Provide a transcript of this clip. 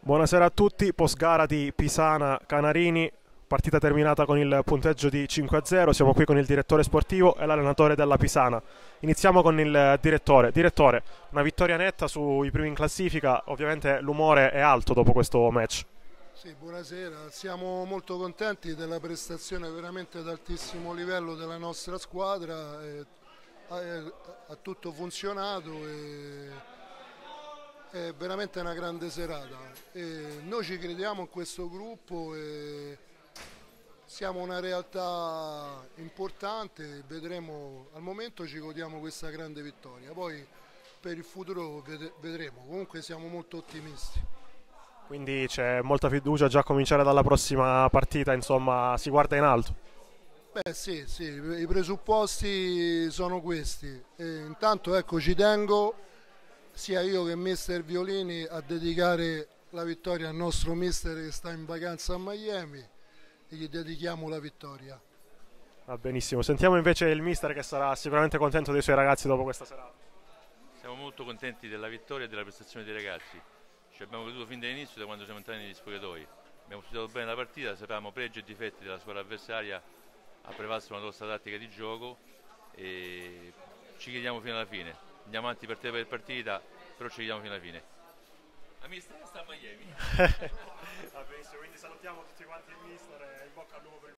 Buonasera a tutti, post gara di Pisana Canarini, partita terminata con il punteggio di 5-0, siamo qui con il direttore sportivo e l'allenatore della Pisana. Iniziamo con il direttore. Direttore, una vittoria netta sui primi in classifica, ovviamente l'umore è alto dopo questo match. Sì, buonasera, siamo molto contenti della prestazione veramente ad altissimo livello della nostra squadra, ha tutto funzionato e è veramente una grande serata. E noi ci crediamo in questo gruppo e siamo una realtà importante, vedremo, al momento ci godiamo questa grande vittoria, poi per il futuro vedremo, comunque siamo molto ottimisti. Quindi c'è molta fiducia già a cominciare dalla prossima partita, insomma si guarda in alto. Beh sì, sì, i presupposti sono questi. E intanto ecco ci tengo sia io che mister Violini a dedicare la vittoria al nostro mister che sta in vacanza a Miami e gli dedichiamo la vittoria. Va benissimo, sentiamo invece il mister che sarà sicuramente contento dei suoi ragazzi dopo questa serata. Siamo molto contenti della vittoria e della prestazione dei ragazzi. Ci abbiamo veduto fin dall'inizio, da quando siamo entrati negli spogliatoi. Abbiamo studiato bene la partita, sapevamo pregi e difetti della squadra avversaria, ha prevalso una nostra tattica di gioco e ci chiediamo fino alla fine andiamo avanti per te per partita, però ci vediamo fino alla fine. La mister sta a Miami. Va benissimo, quindi salutiamo tutti quanti il mister e in bocca al lupo per il